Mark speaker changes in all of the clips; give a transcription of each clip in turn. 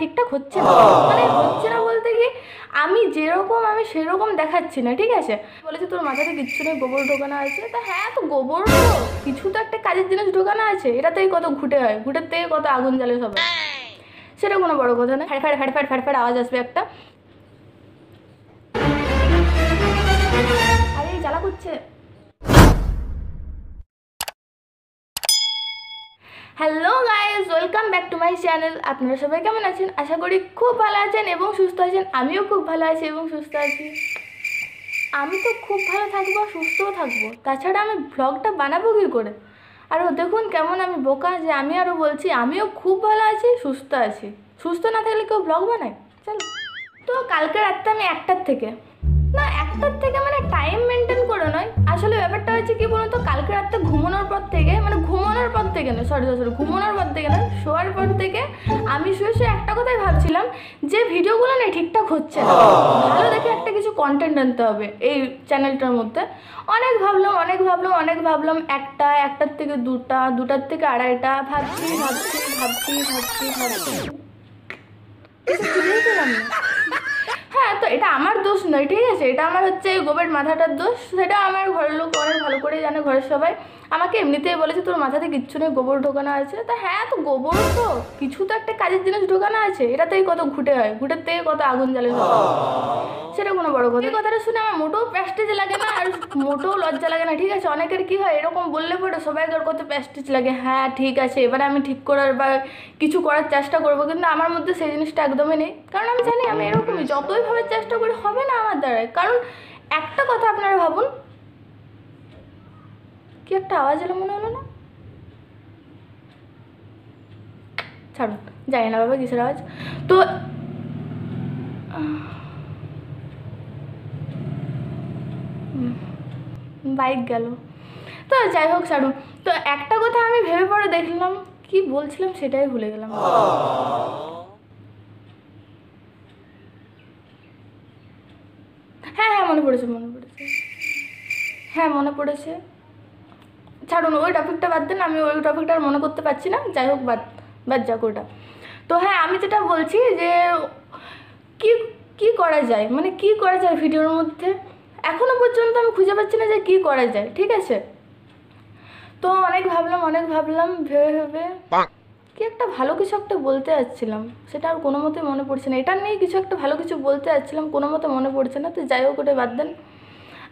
Speaker 1: ঠিকঠাক হচ্ছে না। মানে হচ্ছে না বলতে কি আমি যেরকম আমি সেরকম দেখাচ্ছি না ঠিক আছে? বলেছে তোর মাথাতে কিচ্ছু নেই গোবর ঢোকানো আছে। তা হ্যাঁ তো গোবর তো কিছু তো একটা কাজের জিনিস ঢোকানো আছে। এটাতেই কত ঘুটে হয় ঘুটের থেকে কত আগুন জ্বালে সবাই সেটা কোনো বড় কথা না। ফ্যাট ফ্যাট ফ্যাট ফ্যাট ফ্যাট ফ্যাট আওয়াজ আসবে একটা। আরে জ্বালা করছে। Hello guys welcome back to my channel আপনারা সবাই কেমন আছেন? আশা করি খুব ভালো আছেন এবং সুস্থ আছেন। আমিও খুব ভালো আছি এবং সুস্থ আছি। আমি তো খুব ভালো থাকব, সুস্থও থাকব। তাছাড়া আমি ব্লগটা বানাবো কী করে? আর দেখুন কেমন আমি বোকা যে আমি আরও বলছি, আমিও খুব ভালো আছি, সুস্থ আছি। সুস্থ না থাকলে কেউ ব্লগ বানায়? চলো। তো কালকে রাত্রে আমি একটার থেকে। না, একটার থেকে মানে টাইম মেনটেন করে নয়। আসলে ব্যাপারটা হচ্ছে কি বলুন তো কালকে রাত্রে ঘুমানোর পর থেকে মানে ঘুমানোর পর থেকে নয় সরি সরি ঘুমানোর পর থেকে নয়, শোয়ার পর থেকে আমি শুয়ে শুয়ে একটা কথাই ভাবছিলাম, যে ভিডিওগুলো না ঠিকঠাক হচ্ছে না। ভালো দেখে একটা কিছু কন্টেন্ট আনতে হবে এই চ্যানেলটার মধ্যে। অনেক ভাবলাম অনেক ভাবলাম অনেক ভাবলাম, একটা, একটার থেকে দুটা, দুটার থেকে আড়াইটা, ভাবছি ভাবছি ভাবছি ভাবছি ভাবছি। কিছু না। হ্যাঁ তো এটা আমার দোষ নয়, ঠিক আছে? এটা আমার হচ্ছে গোবের মাথাটার দোষ। সেটা আমার ঘরের লোক অনেক ভালো করে জানে, ঘরের সবাই। আমাকে এমনিতেই বলেছে, তোর মাথাতে কিচ্ছু নেই, গোবর ঢোকানো আছে। তা হ্যাঁ তো গোবর তো, কিছু তো একটা কাজের জিনিস ঢোকানো আছে। এটাতেই কত ঘুটে হয়, ঘুটের থেকে কত আগুন জ্বালে সেটা কোনো বড় কথা। এই কথাটা শুনে আমার মোটেও প্যাস্টেজ লাগে না, আর মোটেও লজ্জা লাগে না, ঠিক আছে? অনেকের কি হয়, এরকম বললে পরে সবাই তোর কত প্যাস্টেজ লাগে। হ্যাঁ ঠিক আছে, এবারে আমি ঠিক করার বা কিছু করার চেষ্টা করব, কিন্তু আমার মধ্যে সেই জিনিসটা একদমই নেই। কারণ আমি জানি, আমি এরকমই, যতই ভাবে চেষ্টা করি হবে না আমার দ্বারায়? কারণ একটা কথা আপনারা ভাবুন। কি একটা আওয়াজ এলো মনে হলো না? ছাড়ুন, জানি না বাবা কিসের আওয়াজ। তো বাইক গেল। তো যাই হোক, ছাড়ুন। তো একটা কথা আমি ভেবে পরে দেখলাম, কি বলছিলাম সেটাই ভুলে গেলাম। হ্যাঁ হ্যাঁ মনে পড়েছে মনে পড়েছে। হ্যাঁ মনে পড়েছে। ছাড়ুন, ওই টপিকটা বাদ দেন, আমি ওই টপিকটা আর মনে করতে পারছি না। যাই হোক, বাদ বাদ যাক ওটা। তো হ্যাঁ আমি যেটা বলছি যে, কি কি করা যায়? মানে কি করা যায় ভিডিওর মধ্যে? এখনও পর্যন্ত আমি খুঁজে পাচ্ছি না যে কি করা যায়, ঠিক আছে? তো অনেক ভাবলাম অনেক ভাবলাম, ভেবে ভেবে। কি একটা ভালো কিছু একটা বলতে যাচ্ছিলাম, সেটা আর কোনো মতে মনে পড়ছে না। এটা নিয়ে কিছু একটা ভালো কিছু বলতে যাচ্ছিলাম, কোনো মতে মনে পড়ছে না। তো যাই হোক, ওটা বাদ দেন।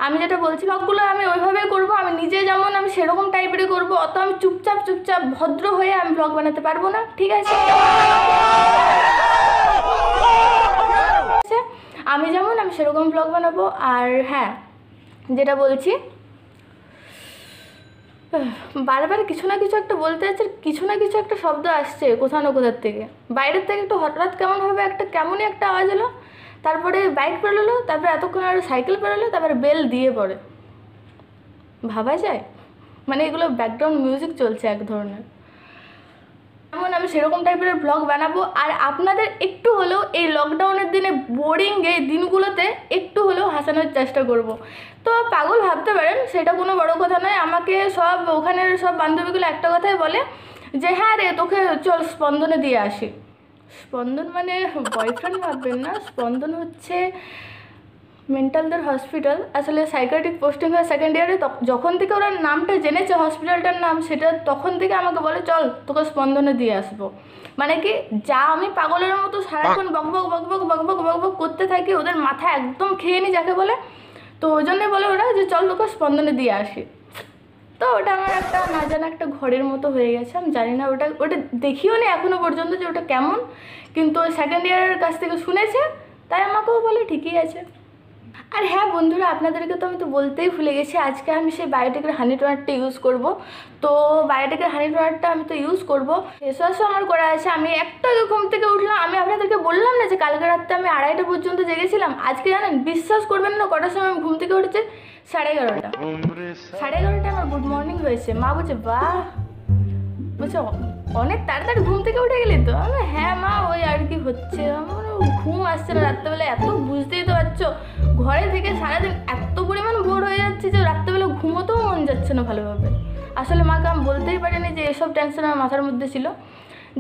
Speaker 1: আমি যেটা বলছি ব্লগগুলো আমি ওইভাবেই করব, আমি নিজে যেমন আমি সেরকম টাইপেরই করব, অত আমি চুপচাপ চুপচাপ ভদ্র হয়ে আমি ব্লগ বানাতে পারব না, ঠিক আছে? আছে। আমি যেমন আমি সেরকম ব্লগ বানাবো, আর হ্যাঁ যেটা বলছি বারবার কিছু না কিছু একটা বলতে আছে কিছু না কিছু একটা শব্দ আসছে কোথাও না কোথার থেকে। বাইরের থেকে একটু হঠাৎ কেমনভাবে একটা, কেমনই একটা আওয়াজ এলো, তারপরে বাইক পেরোলো, তারপরে এতক্ষণ আর সাইকেল পেরোলো, তারপরে বেল দিয়ে পড়ে। ভাবা যায়? মানে এগুলো ব্যাকগ্রাউন্ড মিউজিক চলছে এক ধরনের। যেমন আমি সেরকম টাইপের ব্লগ বানাবো, আর আপনাদের একটু হলেও এই লকডাউনের দিনে বোরিং এই দিনগুলোতে একটু হলেও হাসানোর চেষ্টা করব। তো পাগল ভাবতে পারেন, সেটা কোনো বড় কথা নয়। আমাকে সব ওখানের সব বান্ধবীগুলো একটা কথাই বলে যে হ্যাঁ রে, তোকে চল স্পন্দনে দিয়ে আসি। স্পন্দন মানে বয়ফ্রেন্ড ভাববেন না, স্পন্দন হচ্ছে মেন্টালদের হসপিটাল আসলে সাইকাট্রিক পোস্টিং হয় সেকেন্ড ইয়ারে যখন থেকে ওরা নামটা জেনেছে হসপিটালটার নাম, সেটা তখন থেকে আমাকে বলে, চল, তোকে স্পন্দনে দিয়ে আসব। মানে কি, যা আমি পাগলের মতো সারাক্ষণ বকবক বকবক বকবক বকবক করতে থাকি, ওদের মাথা একদম খেয়ে নি যাকে বলে। তো ওই জন্যে বলে ওরা যে, চল, তোকে স্পন্দনে দিয়ে আসি। তো ওটা আমার একটা, না জানা, একটা ঘরের মতো হয়ে গেছে, আমি জানি না ওটা ওটা দেখিও নি এখনও পর্যন্ত যে ওটা কেমন। কিন্তু সেকেন্ড ইয়ারের কাছ থেকে শুনেছে, তাই আমাকেও বলে, ঠিকই আছে। আর হ্যাঁ বন্ধুরা, আপনাদেরকে তো আমি তো বলতেই ভুলে গেছি, আজকে আমি সেই বায়োটেকের হানি টোনারটা ইউজ করব। তো বায়োটেকের হানি টোনারটা আমি তো ইউজ করব। ফেস ওয়াশও আমার করা আছে। আমি একটা ঘুম থেকে উঠলাম, আমি আপনাদেরকে বললাম না যে কালকে রাত্রে আমি আড়াইটা পর্যন্ত জেগেছিলাম? আজকে জানেন, বিশ্বাস করবেন না, কটার সময় আমি ঘুম থেকে উঠেছি? সাড়ে এগারোটা। সাড়ে এগারোটা আমার গুড মর্নিং হয়েছে। মা বলছে, বাহ! বলছে, "অ- অনেক তাড়াতাড়ি ঘুম থেকে উঠে গেলি তো? হ্যাঁ মা, ওই আর কি হচ্ছে। ঘুম আসছে না, রাত্রেবেলা এত বুঝতেই তো পারছ। ঘরে থেকে সারাদিন এত পরিমাণ বোর হয়ে যাচ্ছে যে রাত্রেবেলা ঘুমোতেও মন যাচ্ছে না ভালোভাবে। আসলে মাকে আমি বলতেই পারিনি যে এসব টেনশন আমার মাথার মধ্যে ছিল।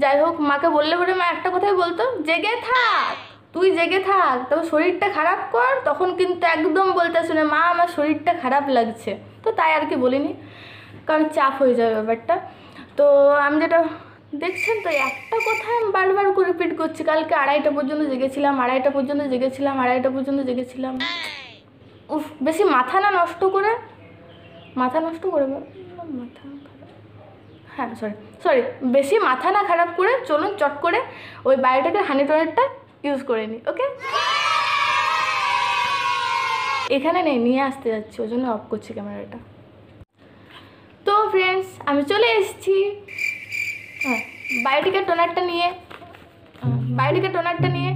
Speaker 1: যাই হোক, মাকে বললে পরে মা একটা কথাই বলতো, জেগে থাক, তুই জেগে থাক তবে শরীরটা খারাপ কর। তখন কিন্তু একদম বলতে শুনে মা, আমার শরীরটা খারাপ লাগছে। তো তাই আর কি বলিনি, কারণ চাপ হয়ে যাবে ব্যাপারটা। তো আমি যেটা দেখছেন তো, একটা কথা আমি বারবার করে রিপিট করছি, কালকে আড়াইটা পর্যন্ত জেগেছিলাম, আড়াইটা পর্যন্ত জেগেছিলাম, আড়াইটা পর্যন্ত জেগেছিলাম। উফ, বেশি মাথা না নষ্ট করে? মাথা নষ্ট করে মাথা হ্যাঁ সরি সরি বেশি মাথা না খারাপ করে চলুন চট করে ওই বায়োটেকের হানি টনিকটা ইউজ করে নিই ওকে এখানে নেই, নিয়ে আসতে যাচ্ছি, ওই জন্য অফ করছি ক্যামেরাটা তো ফ্রেন্ডস আমি চলে এসেছি। হ্যাঁ বায়োটিকের টোনারটা নিয়ে। বায়োটিকের টোনারটা নিয়ে।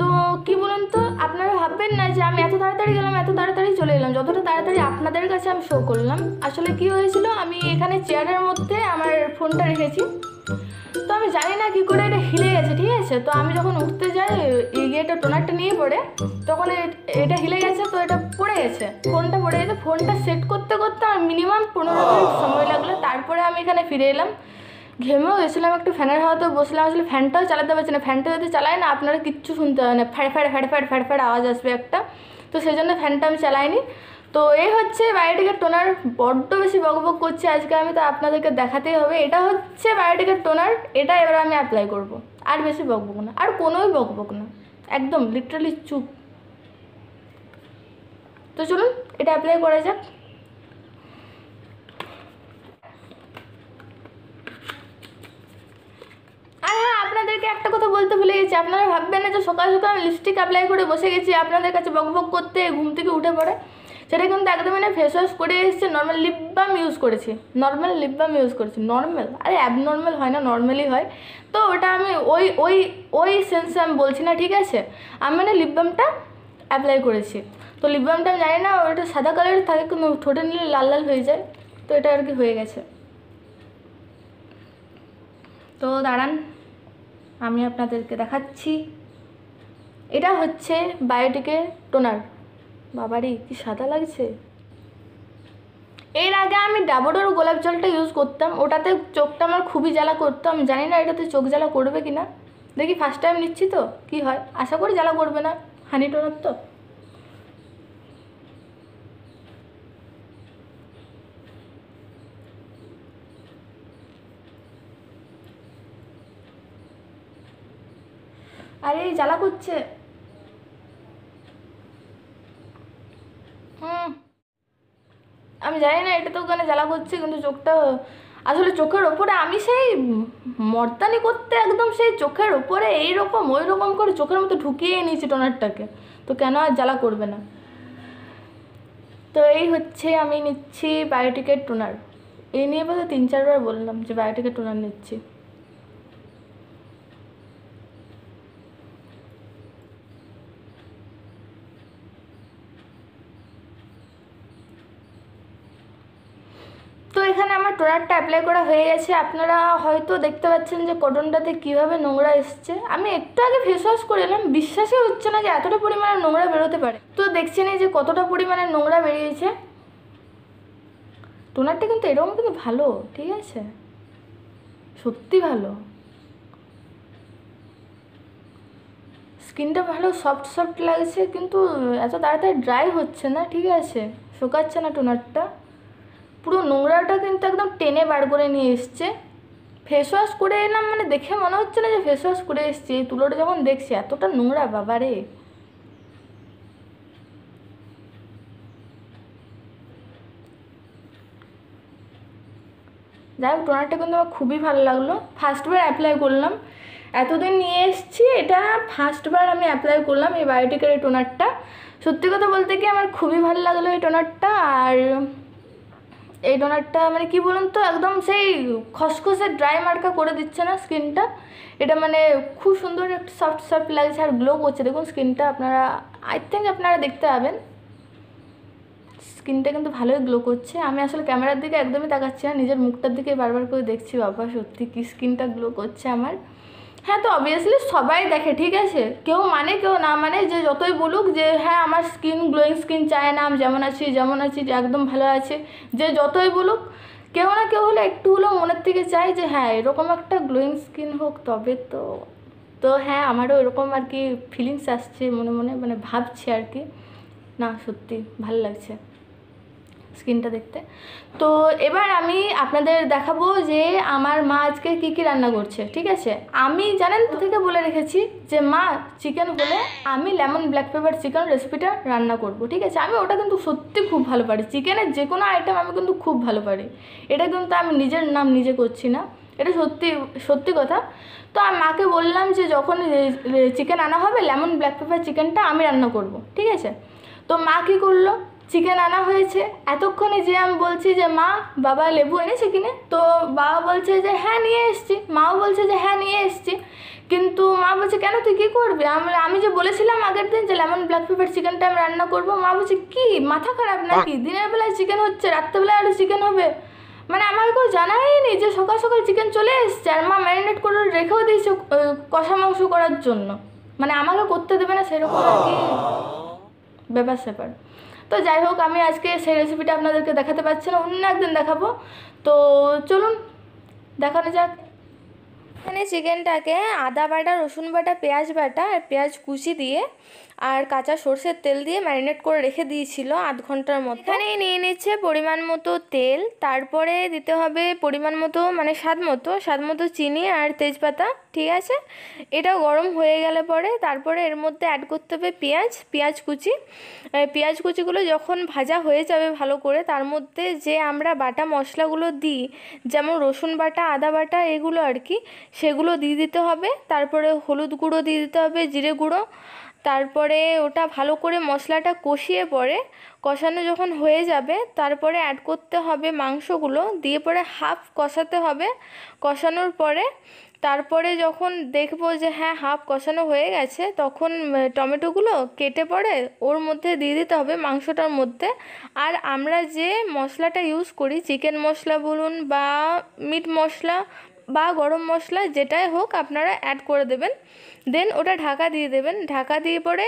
Speaker 1: তো কি বলুন তো, আপনারা ভাববেন না যে আমি এত তাড়াতাড়ি গেলাম, এত তাড়াতাড়ি চলে এলাম। যতটা তাড়াতাড়ি আপনাদের কাছে আমি শো করলাম, আসলে কি হয়েছিল, আমি এখানে চেয়ারের মধ্যে আমার ফোনটা রেখেছি। তো আমি জানি না কি করে এটা হিলে গেছে, ঠিক আছে? তো আমি যখন উঠতে যাই এটা টোনারটা নিয়ে পড়ে, তখন এটা হিলে গেছে, তো এটা পড়ে গেছে। ফোনটা পড়ে গেছে ফোনটা সেট করতে করতে আমার মিনিমাম পনেরো মিনিট সময় লাগল। তারপরে আমি এখানে ফিরে এলাম। ঘেমেও গেছিলাম, একটু ফ্যানের হাওয়াতে বসলাম, আসলে ফ্যানটাও চালাতে পারছি না। ফ্যানটা যদি চালাই না, আপনারা কিচ্ছু শুনতে হবে না। ফ্যাড় ফ্যাড় ফ্যাড় ফ্যাড় ফ্যাড় ফ্যাড় আওয়াজ আসবে একটা। তো সেই জন্য ফ্যানটা আমি চালাইনি। তো এই হচ্ছে বায়োটিকের টোনার, বড্ড বেশি বকবক করছে আজকে আমি, তো আপনাদেরকে দেখাতেই হবে। এটা হচ্ছে বায়োটিকের টোনার, এটা এবার আমি অ্যাপ্লাই করব। আর বেশি বকবক না, আর কোনোই বকবক না। একদম লিটারালি চুপ। তো চলুন, এটা অ্যাপ্লাই করা যাক আর হ্যাঁ আপনাদেরকে একটা কথা বলতে ভুলে গেছি। আপনারা ভাববেন না যে সকাল সকাল আমি লিপস্টিক অ্যাপ্লাই করে বসে গেছি, আপনাদের কাছে বকবক করতে, ঘুম থেকে উঠে পড়ে। সেটা কিন্তু একদমই না ফেস ওয়াশ করে এসেছে নর্মাল লিপ বাম ইউজ করেছি। নর্মাল লিপ বাম ইউজ করেছি নর্মাল আরে অ্যাবনর্মাল হয় না নর্মালি হয়। তো ওটা আমি ওই ওই ওই সেন্সে আমি বলছি না, ঠিক আছে? আমি মানে লিপ বামটা অ্যাপ্লাই করেছি। তো লিপ বামটা আমি জানি না, ওটা সাদা কালারের থাকে, কিন্তু ঠোঁটে নিলে লাল লাল হয়ে যায়। তো এটা আর কি হয়ে গেছে। তো দাঁড়ান। আমি আপনাদেরকে দেখাচ্ছি। এটা হচ্ছে বায়োটিকের টোনার। বাবারি, কি সাদা লাগছে। এর আগে আমি ডাবোডোর গোলাপ জলটা ইউজ করতাম। ওটাতে চোখটা আমার খুবই জ্বালা করতো। আমি জানি না এটাতে চোখ জ্বালা করবে কি না দেখি ফার্স্ট টাইম নিচ্ছি তো, কি হয়? আশা করি জ্বালা করবে না। হানি টোনার তো। আরে জ্বালা করছে। হুম। আমি জানি না, এটা তো ওখানে জ্বালা করছে, কিন্তু চোখটা আসলে চোখের ওপরে আমি সেই মর্দানি করতে একদম সেই চোখের ওপরে এইরকম ওই রকম করে চোখের মতো ঢুকিয়ে নিয়েছি টোনারটাকে। তো কেন আর জ্বালা করবে না? তো এই হচ্ছে, আমি নিচ্ছি বায়োটিকের টোনার। এই নিয়ে বোধহয় তিন চারবার বললাম যে বায়োটিকের টোনার নিচ্ছি তো টোনারটা অ্যাপ্লাই করা হয়ে গেছে। আপনারা হয়তো দেখতে পাচ্ছেন যে কটনটাতে কীভাবে নোংরা এসছে। আমি একটু আগে ফেস ওয়াশ করে এলাম। বিশ্বাসই হচ্ছে না যে এতটা পরিমাণে নোংরা বেরোতে পারে। তো দেখছেন এই যে কতটা পরিমাণে নোংরা বেরিয়েছে। টোনারটা কিন্তু এরকম কিন্তু ভালো, ঠিক আছে? সত্যি ভালো। স্কিনটা ভালো সফট সফট লাগছে, কিন্তু এত তাড়াতাড়ি ড্রাই হচ্ছে না, ঠিক আছে? শুকাচ্ছে না টোনারটা পুরো নোংরাটা কিন্তু একদম টেনে বার করে নিয়ে এসছে। ফেস ওয়াশ করে এলাম মানে দেখে মনে হচ্ছে না যে ফেস ওয়াশ করে এসছি। এই তুলোটা যখন দেখছি, এতটা নোংরা বাবা রে যাই হোক, টোনারটা কিন্তু আমার খুবই ভালো লাগল। ফার্স্টবার অ্যাপ্লাই করলাম। এতদিন নিয়ে এসেছি, এটা ফার্স্টবার আমি অ্যাপ্লাই করলাম এই বায়োটিকের এই টোনারটা। সত্যি কথা বলতে কি আমার খুবই ভালো লাগল এই টোনারটা, আর এই টোনারটা মানে কি বলুন তো একদম সেই খসখসে ড্রাই মার্কা করে দিচ্ছে না স্কিনটা এটা মানে খুব সুন্দর একটা সফট সফট লাগছে আর গ্লো করছে। দেখুন স্কিনটা আপনারা আই থিঙ্ক আপনারা দেখতে পাবেন। স্কিনটা কিন্তু ভালোই গ্লো করছে। আমি আসলে ক্যামেরার দিকে একদমই তাকাচ্ছি না, নিজের মুখটার দিকে বারবার করে দেখছি। বাবা, সত্যি কি স্কিনটা গ্লো করছে আমার। হ্যাঁ তো অবভিয়াসলি সবাই দেখে, ঠিক আছে? কেউ মানে কেউ না মানে যে যতই বলুক যে হ্যাঁ আমার স্কিন গ্লোয়িং স্কিন চায় না, আমি যেমন আছি যেমন আছি, যে একদম ভালো আছে, যে যতই বলুক, কেউ না কেউ হলে একটু হলেও মনের থেকে চাই যে হ্যাঁ এরকম একটা গ্লোয়িং স্কিন হোক তবে তো তো হ্যাঁ আমারও এরকম আর কি ফিলিংস আসছে, মনে মনে মানে ভাবছি আর কি। না, সত্যি, ভালো লাগছে। স্কিনটা দেখতে। তো এবার আমি আপনাদের দেখাবো যে আমার মা আজকে কী কী রান্না করছে, ঠিক আছে? আমি জানেন তো থেকে বলে রেখেছি যে মা চিকেন হলে আমি লেমন ব্ল্যাক পেপার চিকেন রেসিপিটা রান্না করব, ঠিক আছে? আমি ওটা কিন্তু সত্যি খুব ভালো পারি। চিকেনের যে কোনো আইটেম আমি কিন্তু খুব ভালো পারি। এটা কিন্তু আমি নিজের নাম নিজে করছি না। এটা সত্যি সত্যি কথা। তো আমি মাকে বললাম যে যখন চিকেন আনা হবে লেমন ব্ল্যাক পেপার চিকেনটা আমি রান্না করব, ঠিক আছে? তো মা কী করল? চিকেন আনা হয়েছে। এতক্ষণে যে আমি বলছি যে, মা, বাবা লেবু এনেছে কিনে? তো বাবা বলছে যে হ্যাঁ নিয়ে এসছি। মাও বলছে যে হ্যাঁ নিয়ে এসছি। কিন্তু মা বলছে, কেন, তুই কী করবি? আমি যে বলেছিলাম আগের দিন যে লেমন ব্ল্যাক পেপার চিকেনটা আমি রান্না করব, মা বলছে, কি? মাথা খারাপ নাকি? দিনের বেলায় চিকেন হচ্ছে, রাত্রেবেলায় আরও চিকেন হবে? মানে আমাকে কেউ জানাই নি যে, সকাল সকাল চিকেন চলে এসছে। আর মা ম্যারিনেট করে রেখেও দিয়েছে কষা মাংস করার জন্য। মানে আমাকে করতে দেবে না, সেরকম আর কি ব্যাপার স্যাপার তো যাই হোক, আমি আজকে সেই রেসিপিটা আপনাদেরকে দেখাতে পারছি না, অন্য একদিন দেখাবো। তো চলুন, দেখানো যাক। চিকেনটাকে আদা বাটা, রসুন বাটা, পেঁয়াজ বাটা আর পেঁয়াজ কুচি দিয়ে আর কাঁচা সর্ষের তেল দিয়ে ম্যারিনেট করে রেখে দিয়েছিল আধ ঘণ্টার মতো। এখানে নিয়ে নিচ্ছে পরিমাণ মতো তেল। তারপরে দিতে হবে পরিমাণ মতো মানে স্বাদ মতো স্বাদ মতো চিনি আর তেজপাতা, ঠিক আছে? এটাও গরম হয়ে গেলে পরে তারপরে এর মধ্যে অ্যাড করতে হবে পেঁয়াজ পেঁয়াজ কুচি। পেঁয়াজ কুচিগুলো যখন ভাজা হয়ে যাবে ভালো করে, তার মধ্যে যে আমরা বাটা মশলাগুলো দিই, যেমন রসুন বাটা, আদা বাটা, এগুলো আর কি সেগুলো দিয়ে দিতে হবে। তারপরে হলুদ গুঁড়ো দিয়ে দিতে হবে, জিরে গুঁড়ো। তারপরে ওটা ভালো করে মশলাটা কষিয়ে পরে কষানো যখন হয়ে যাবে, তারপরে অ্যাড করতে হবে মাংসগুলো। দিয়ে পরে হাফ কষাতে হবে। কষানোর পরে তারপরে যখন দেখব যে হ্যাঁ হাফ কষানো হয়ে গেছে, তখন টমেটোগুলো কেটে পরে ওর মধ্যে দিয়ে দিতে হবে মাংসটার মধ্যে। আর আমরা যে মশলাটা ইউজ করি চিকেন মশলা বলুন বা মিট মশলা বা গরম মশলা যেটাই হোক আপনারা অ্যাড করে দেবেন। দেন ওটা ঢাকা দিয়ে দেবেন। ঢাকা দিয়ে পরে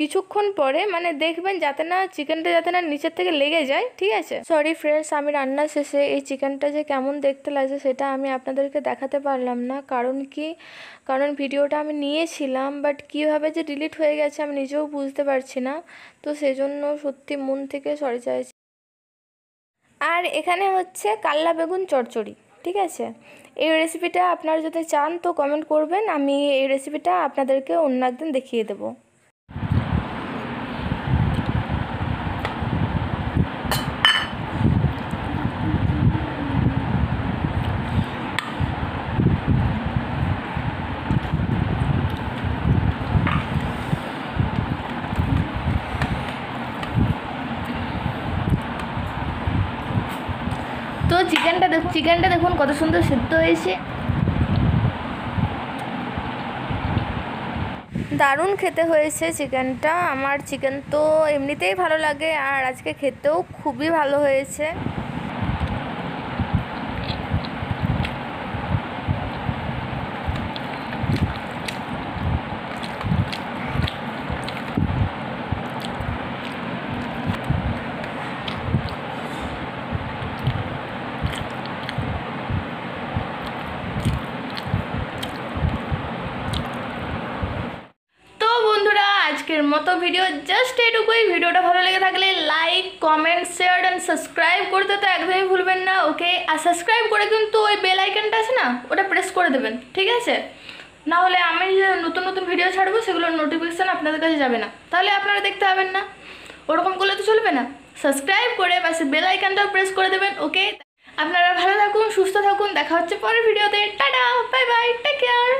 Speaker 1: কিছুক্ষণ পরে মানে দেখবেন যাতে না চিকেনটা যাতে না নিচের থেকে লেগে যায়, ঠিক আছে? সরি ফ্রেন্ডস আমি রান্না শেষে এই চিকেনটা যে কেমন দেখতে লাগছে সেটা আমি আপনাদেরকে দেখাতে পারলাম না। কারণ কি? কারণ ভিডিওটা আমি নিয়েছিলাম বাট কীভাবে যে ডিলিট হয়ে গেছে আমি নিজেও বুঝতে পারছি না। তো সেজন্য সত্যি মন থেকে সরি চাইছি। আর এখানে হচ্ছে কাল্লা বেগুন চচ্চড়ি ঠিক আছে? এই রেসিপিটা আপনারা যদি চান তো কমেন্ট করবেন, আমি এই রেসিপিটা আপনাদেরকে অন্য একদিন দেখিয়ে দেবো তো চিকেনটা দেখ চিকেনটা দেখুন কত সুন্দর সিদ্ধ হয়েছে। দারুণ খেতে হয়েছে চিকেনটা। আমার চিকেন তো এমনিতেই ভালো লাগে আর আজকে খেতেও খুবই ভালো হয়েছে তো বন্ধুরা আজকের মতো ভিডিও জাস্ট এটুকুই ভিডিওটা ভালো লেগে থাকলে like comment share and subscribe করতে তো একদমই ভুলবেন না ওকে আর সাবস্ক্রাইব করে কিন্তু ওই বেল আইকনটা আছে না? ওটা প্রেস করে দেবেন, ঠিক আছে? না হলে আমি যে নতুন নতুন ভিডিও ছাড়বো, সেগুলোর নোটিফিকেশান আপনাদের কাছে যাবে না। তাহলে আপনারা দেখতে পাবেন না। ওরকম করলে তো চলবে না। সাবস্ক্রাইব করে পাশে বেল আইকনটাও প্রেস করে দেবেন ওকে আপনারা ভালো থাকুন, সুস্থ থাকুন, দেখা হচ্ছে পরের ভিডিওতে tata! Bye bye take care